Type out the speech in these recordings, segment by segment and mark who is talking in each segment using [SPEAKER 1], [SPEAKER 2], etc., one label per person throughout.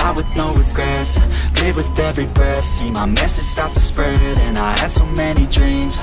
[SPEAKER 1] die with no regrets. Live with every breath, see my message start to spread And I had so many dreams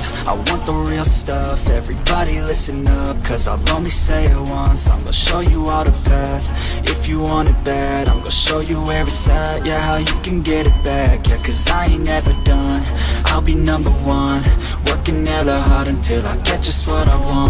[SPEAKER 1] love, I want the real stuff, everybody listen up, cause I'll only say it once, I'm gonna show you all the path, if you want it bad, I'm gonna show you where it's at, yeah, how you can get it back, yeah, cause I ain't never done, I'll be number one, working hella hard until I get just what I want,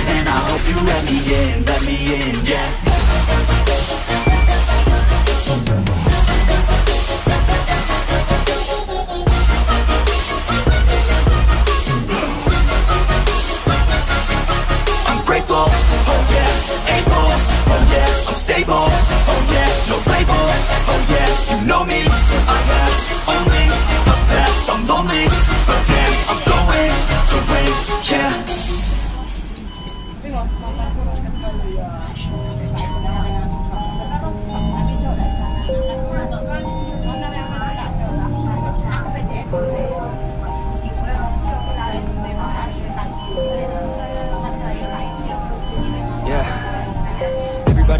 [SPEAKER 1] and I hope you let me in, let me in, yeah. I'm grateful, oh yeah, able, oh yeah, I'm stable,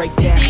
[SPEAKER 1] break down.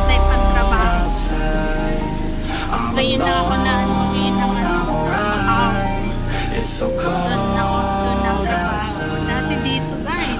[SPEAKER 2] type ang trabaho. Ngayon na ako na ano, ngayon na
[SPEAKER 1] ano, makakaw.
[SPEAKER 2] Doon na ako, doon ang trabaho. Dati dito guys.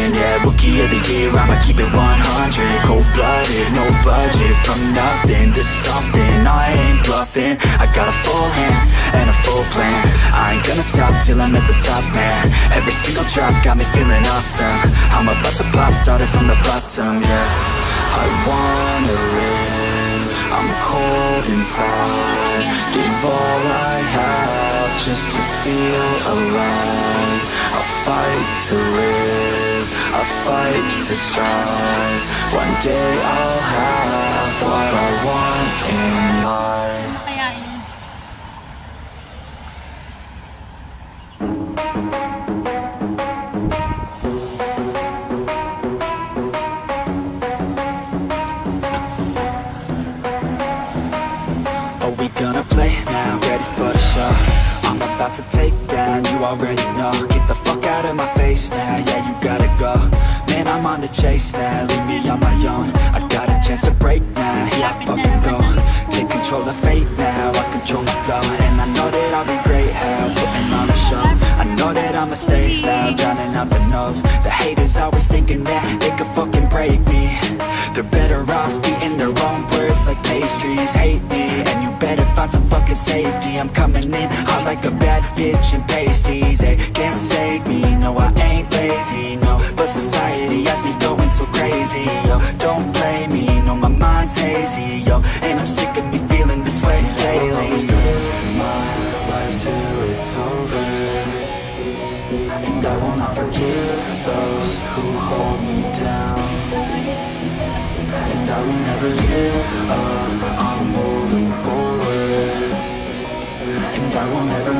[SPEAKER 1] Yeah, rookie of the year I'ma keep it 100 Cold-blooded, no budget From nothing to something. I ain't bluffing I got a full hand and a full plan. I ain't gonna stop till I'm at the top, man. Every single drop got me feeling awesome. I'm about to pop, started from the bottom, yeah. I wanna live I'm cold inside. Give all I have just to feel alive. I fight to live I fight to strive One day I'll have what I want in life. Are we gonna play now? Ready for the show? I'm about to take down, you already know I'ma stay loud, drowning out the noise. The haters always thinking that they could fucking break me. They're better off eating their own words like pastries. Hate me, and you better find some fucking safety. I'm coming in hot like a bad bitch in pasties. They can't save me, no I ain't lazy, no. But society has me going so crazy, yo. Don't blame me, no my mind's hazy, yo. And I'm sick of me never give up, uh, I'm moving forward. And I will never